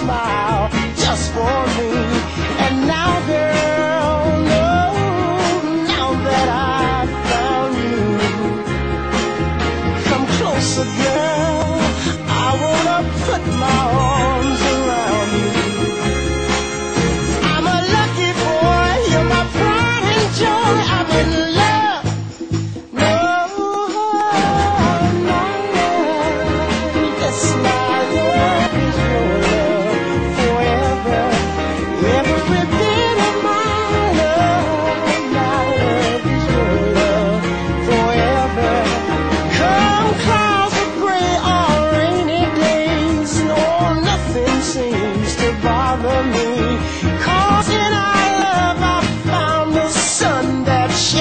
smile just for me. And now, girl, no, now that I've found you, come closer, girl. I wanna put my arms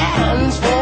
hands for